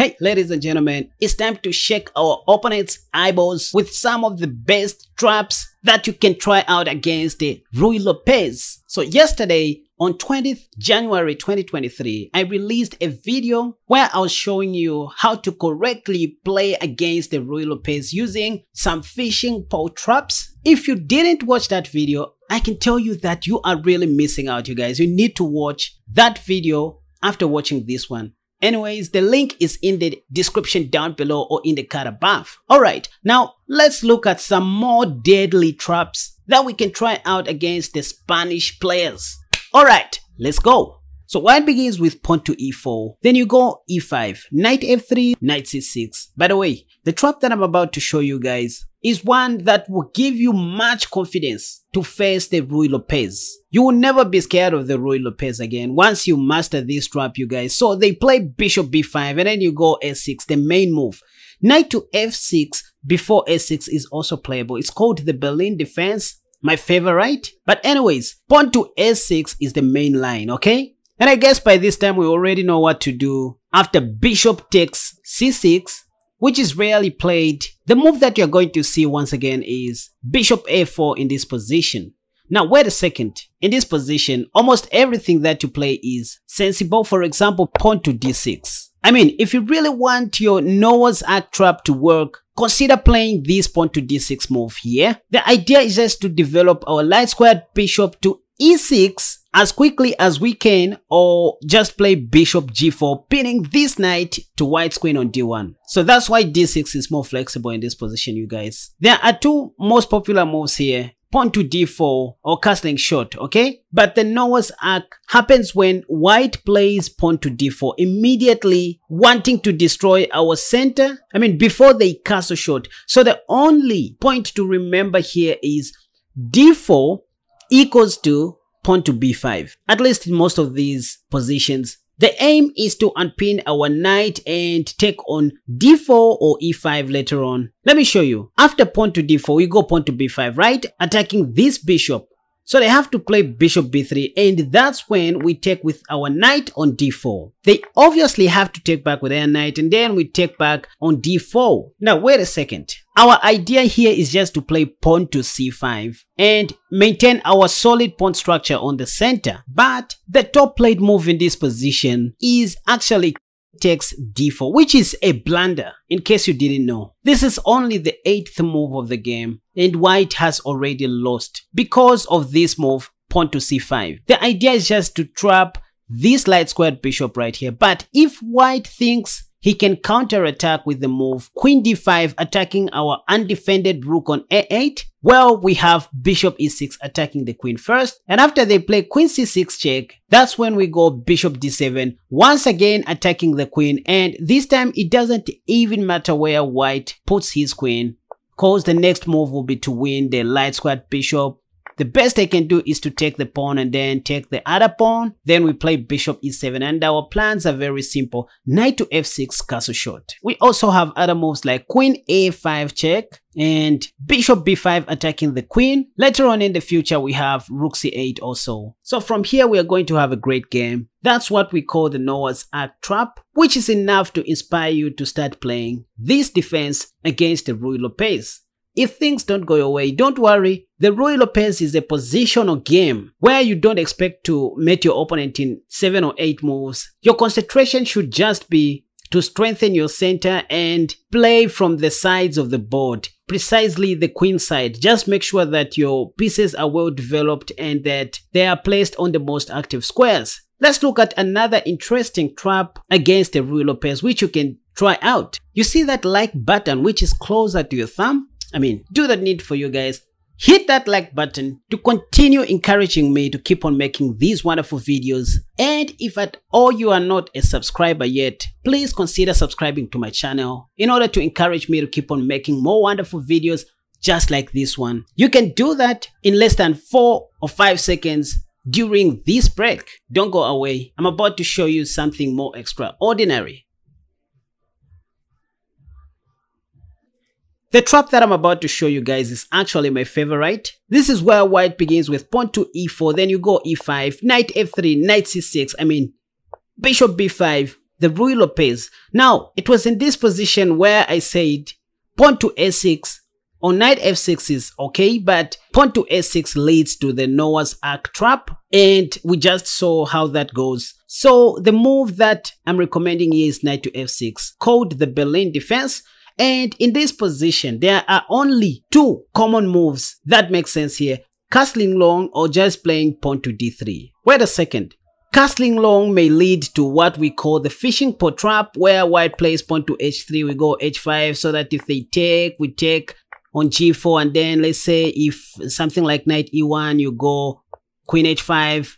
Hey, ladies and gentlemen, it's time to shake our opponent's eyeballs with some of the best traps that you can try out against the Ruy Lopez. So yesterday, on 20th January 2023, I released a video where I was showing you how to correctly play against the Ruy Lopez using some fishing pole traps. If you didn't watch that video, I can tell you that you are really missing out, you guys. You need to watch that video after watching this one. Anyways, the link is in the description down below or in the card above. Alright, now let's look at some more deadly traps that we can try out against the Spanish players. Alright, let's go. So white begins with pawn to e4, then you go e5, knight f3, knight c6. By the way, the trap that I'm about to show you guys is one that will give you much confidence to face the Ruy Lopez. You will never be scared of the Ruy Lopez again once you master this trap you guys. So they play bishop b5 and then you go a6, the main move. Knight to f6 before a6 is also playable. It's called the Berlin defense, my favorite. Right? But anyways, pawn to a6 is the main line, okay? And I guess by this time we already know what to do. After bishop takes c6, which is rarely played, the move that you're going to see once again is bishop a4 in this position. Now wait a second, in this position, almost everything that you play is sensible. For example, pawn to d6. I mean, if you really want your Noah's Ark trap to work, consider playing this pawn to d6 move here. The idea is just to develop our light squared bishop to e6 as quickly as we can or just play bishop g4 pinning this knight to white's queen on d1 so that's why d6 is more flexible in this position you guys. There are two most popular moves here pawn to d4 or castling short okay? But the noah's ark happens when white plays pawn to d4 immediately wanting to destroy our center i mean before they castle short. So the only point to remember here is d4 equals to pawn to b5. At least in most of these positions, the aim is to unpin our knight and take on d4 or e5 later on. Let me show you. After pawn to d4, we go pawn to b5, right? Attacking this bishop. So they have to play bishop b3 and that's when we take with our knight on d4. They obviously have to take back with their knight and then we take back on d4. Now wait a second. Our idea here is just to play pawn to c5 and maintain our solid pawn structure on the center. But the top played move in this position is actually takes d4 which is a blunder in case you didn't know. This is only the eighth move of the game and white has already lost. Because of this move pawn to c5 the idea is just to trap this light squared bishop right here but if white thinks he can counterattack with the move. Queen d5 attacking our undefended rook on a8. Well, we have bishop e6 attacking the queen first. And after they play queen c6 check, that's when we go bishop d7 once again attacking the queen. And this time it doesn't even matter where white puts his queen cause the next move will be to win the light squared bishop the best I can do is to take the pawn and then take the other pawn. Then we play bishop e7 and our plans are very simple. Knight to f6 castle short. We also have other moves like queen a5 check and bishop b5 attacking the queen. Later on in the future we have rook c8 also. So from here we are going to have a great game. That's what we call the Noah's Ark trap, which is enough to inspire you to start playing this defense against the Ruy Lopez. If things don't go your way, don't worry. The Ruy Lopez is a positional game where you don't expect to meet your opponent in 7 or 8 moves. Your concentration should just be to strengthen your center and play from the sides of the board, precisely the queen side. Just make sure that your pieces are well developed and that they are placed on the most active squares. Let's look at another interesting trap against the Ruy Lopez which you can try out. You see that like button which is closer to your thumb? I mean, do the need for you guys. Hit that like button to continue encouraging me to keep on making these wonderful videos. And if at all you are not a subscriber yet, please consider subscribing to my channel in order to encourage me to keep on making more wonderful videos just like this one. You can do that in less than 4 or 5 seconds during this break. Don't go away. I'm about to show you something more extraordinary. The trap that I'm about to show you guys is actually my favorite. This is where white begins with pawn to e4, then you go e5, knight f3, knight c6, I mean bishop b5, the Ruy Lopez. Now, it was in this position where I said pawn to a6 on knight f6 is okay, but pawn to a6 leads to the Noah's Ark trap, and we just saw how that goes. So the move that I'm recommending here is knight to f6, called the Berlin defense. And in this position, there are only two common moves that make sense here. Castling long or just playing pawn to d3. Wait a second. Castling long may lead to what we call the fishing pole trap where white plays pawn to h3, we go h5 so that if they take, we take on g4 and then let's say if something like knight e1 you go queen h5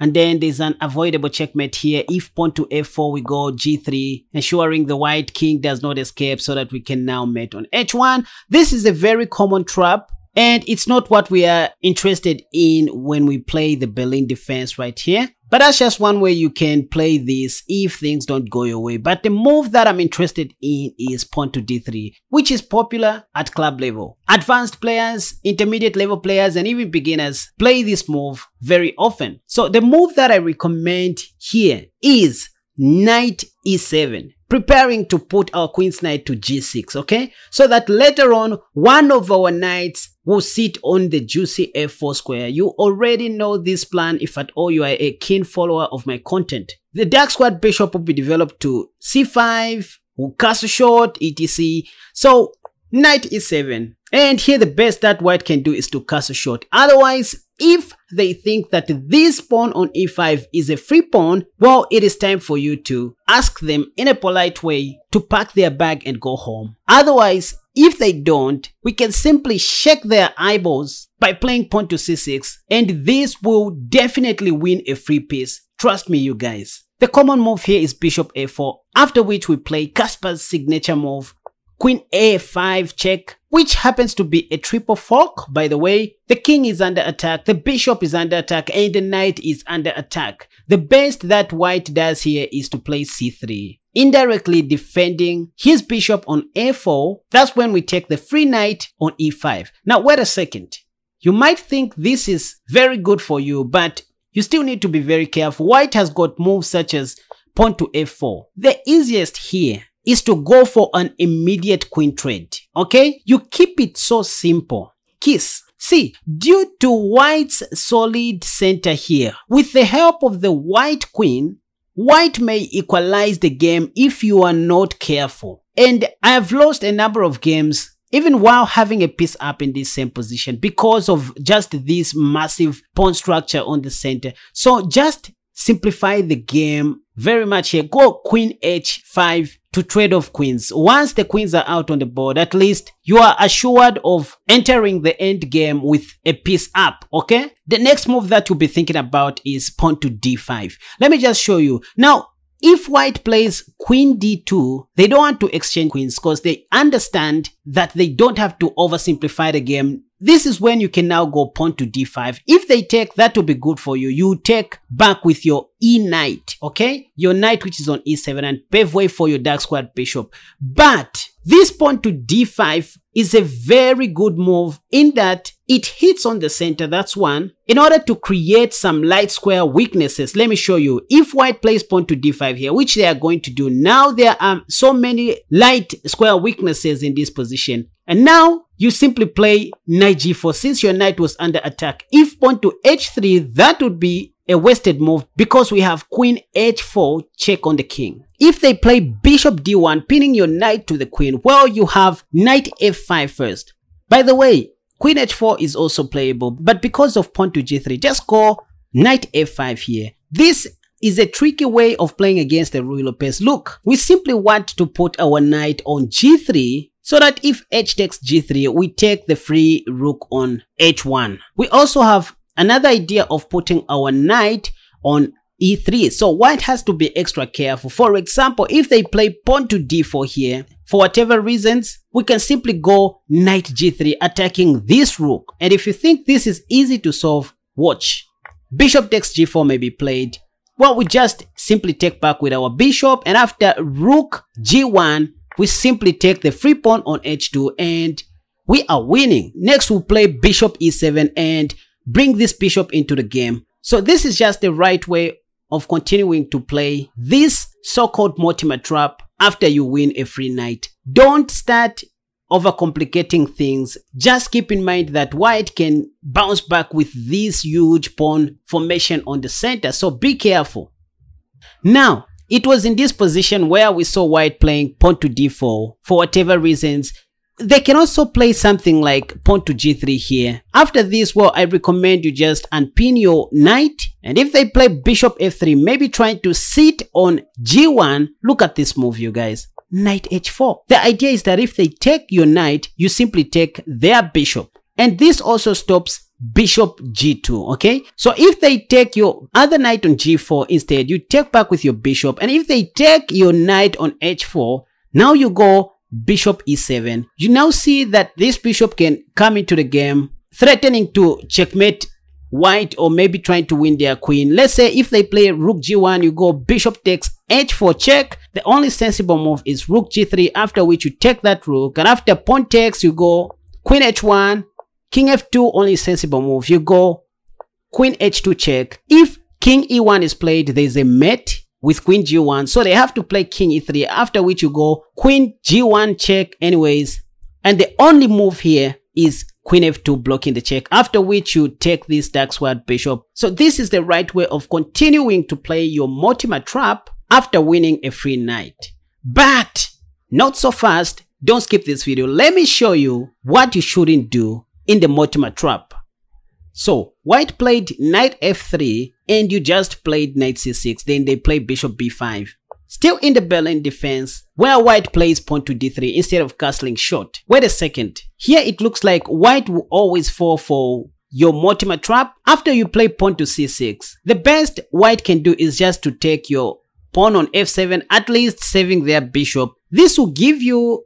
and then there's an avoidable checkmate here. If pawn to f4 we go g3 ensuring the white king does not escape so that we can now mate on h1 this is a very common trap and it's not what we are interested in when we play the Berlin defense right here. But that's just one way you can play this if things don't go your way. But the move that I'm interested in is pawn to d3, which is popular at club level. Advanced players, intermediate level players, and even beginners play this move very often. So the move that I recommend here is knight e7 preparing to put our queen's knight to g6 okay so that later on one of our knights will sit on the juicy f4 square. You already know this plan if at all you are a keen follower of my content. The dark squared bishop will be developed to c5 will castle short etc so knight e7 and here the best that white can do is to castle short. Otherwise if they think that this pawn on e5 is a free pawn, well, it is time for you to ask them in a polite way to pack their bag and go home. Otherwise, if they don't, we can simply shake their eyeballs by playing pawn to c6 and this will definitely win a free piece. Trust me, you guys. The common move here is bishop a4, after which we play Kaspa's signature move, queen a5 check, which happens to be a triple fork, by the way. The king is under attack, the bishop is under attack, and the knight is under attack. The best that white does here is to play c3, indirectly defending his bishop on a4. That's when we take the free knight on e5. Now, wait a second. You might think this is very good for you, but you still need to be very careful. White has got moves such as pawn to f4. The easiest here is to go for an immediate queen trade. Okay? You keep it so simple. Kiss. See, due to white's solid center here, with the help of the white queen, white may equalize the game if you are not careful. And I've lost a number of games even while having a piece up in this same position because of just this massive pawn structure on the center. So just simplify the game very much here. Go queen h5 to trade off queens. Once the queens are out on the board, at least you are assured of entering the end game with a piece up, okay? The next move that you'll be thinking about is pawn to d5. Let me just show you. Now, if white plays queen d2, they don't want to exchange queens because they understand that they don't have to oversimplify the game this is when you can now go pawn to d5. If they take, that will be good for you. You take back with your e knight, okay? Your knight which is on e7 and pave way for your dark squared bishop. But this pawn to d5 is a very good move in that it hits on the center, that's one. In order to create some light square weaknesses, let me show you. If white plays pawn to d5 here, which they are going to do, now there are so many light square weaknesses in this position. And now you simply play knight g4 since your knight was under attack. If pawn to h3, that would be a wasted move because we have queen h4 check on the king. If they play bishop d1 pinning your knight to the queen, well you have knight f5 first. By the way, queen h4 is also playable but because of pawn to g3 just go knight f5 here. This is a tricky way of playing against the Ruy Lopez. Look, we simply want to put our knight on g3 so that if h takes g3, we take the free rook on h1. We also have another idea of putting our knight on e3. So white has to be extra careful. For example, if they play pawn to d4 here, for whatever reasons, we can simply go knight g3 attacking this rook. And if you think this is easy to solve, watch. Bishop takes g4 may be played. Well, we just simply take back with our bishop and after rook g1, we simply take the free pawn on h2 and we are winning. Next, we'll play bishop e7 and bring this bishop into the game. So this is just the right way of continuing to play this so-called Mortimer trap after you win a free knight. Don't start overcomplicating things. Just keep in mind that white can bounce back with this huge pawn formation on the center, so be careful. Now, it was in this position where we saw white playing pawn to d4 for whatever reasons. They can also play something like pawn to g3 here. After this, well, I recommend you just unpin your knight. And if they play bishop f3, maybe trying to sit on g1, look at this move, you guys. Knight h4. The idea is that if they take your knight, you simply take their bishop. And this also stops bishop g2 okay so if they take your other knight on g4 instead you take back with your bishop and if they take your knight on h4 now you go bishop e7 you now see that this bishop can come into the game threatening to checkmate white or maybe trying to win their queen. Let's say if they play rook g1 you go bishop takes h4 check. The only sensible move is rook g3 after which you take that rook. And after pawn takes you go queen h1 King f2 only sensible move. You go queen h2 check. If king e1 is played, there's a mate with queen g1. So they have to play king e3 after which you go queen g1 check anyways. And the only move here is queen f2 blocking the check after which you take this dark squared bishop. So this is the right way of continuing to play your Mortimer trap after winning a free knight. But not so fast. Don't skip this video. Let me show you what you shouldn't do in the Mortimer trap. So white played knight f3 and you just played knight c6 then they play bishop b5. Still in the Berlin defense where white plays pawn to d3 instead of castling short. Wait a second. Here it looks like white will always fall for your Mortimer trap after you play pawn to c6. The best white can do is just to take your pawn on f7 at least saving their bishop. This will give you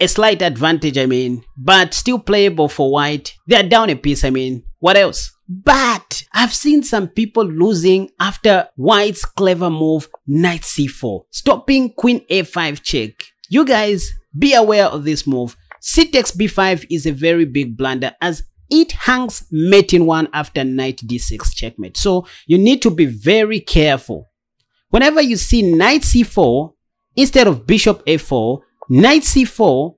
a slight advantage, I mean, but still playable for white. They are down a piece, I mean, what else? But I've seen some people losing after white's clever move knight c4, stopping queen a5 check. You guys, be aware of this move. c takes b5 is a very big blunder as it hangs mate in one after knight d6 checkmate. So you need to be very careful. Whenever you see knight c4, instead of bishop a4, Knight c4,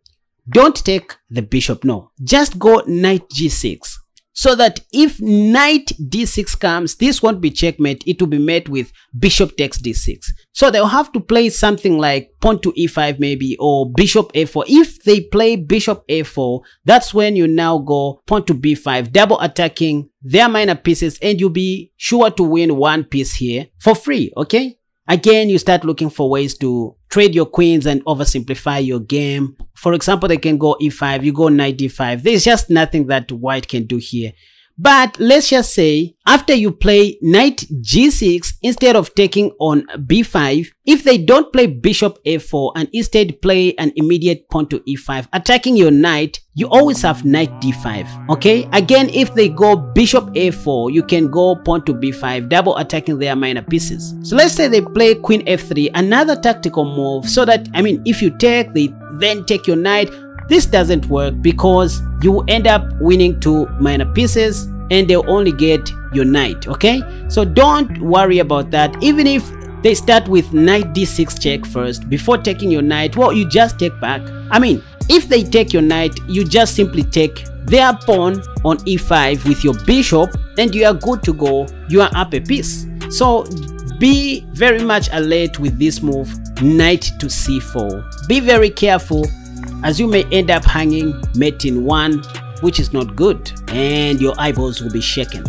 don't take the bishop, no. Just go knight g6. So that if knight d6 comes, this won't be checkmate, it will be met with bishop takes d6. So they'll have to play something like pawn to e5 maybe, or bishop a4. If they play bishop a4, that's when you now go pawn to b5, double attacking their minor pieces, and you'll be sure to win one piece here for free, okay? Again, you start looking for ways to trade your queens and oversimplify your game. For example, they can go e5, you go knight d5. There's just nothing that white can do here. But let's just say after you play knight g6 instead of taking on b5, if they don't play bishop a4 and instead play an immediate pawn to e5 attacking your knight, you always have knight d5. Okay, again if they go bishop a4, you can go pawn to b5 double attacking their minor pieces. So let's say they play queen f3, another tactical move so that I mean if you take they then take your knight this doesn't work because you end up winning two minor pieces and they'll only get your knight, okay? So don't worry about that. Even if they start with knight d6 check first before taking your knight, well, you just take back. I mean, if they take your knight, you just simply take their pawn on e5 with your bishop and you are good to go. You are up a piece. So be very much alert with this move, knight to c4. Be very careful as you may end up hanging mate in one which is not good and your eyeballs will be shaken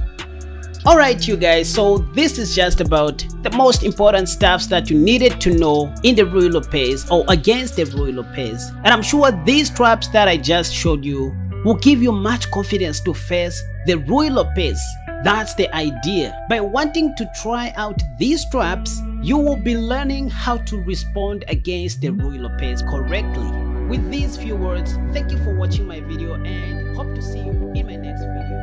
Alright you guys, so this is just about the most important stuffs that you needed to know in the Ruy Lopez or against the Ruy Lopez. And I'm sure these traps that I just showed you will give you much confidence to face the Ruy Lopez. That's the idea. By wanting to try out these traps, you will be learning how to respond against the Ruy Lopez correctly. With these few words, thank you for watching my video and hope to see you in my next video.